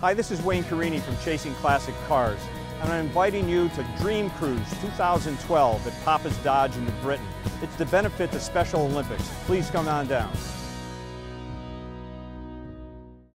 Hi, this is Wayne Carini from Chasing Classic Cars, and I'm inviting you to Dream Cruise 2012 at Papa's Dodge in New Britain. It's to benefit the Special Olympics. Please come on down.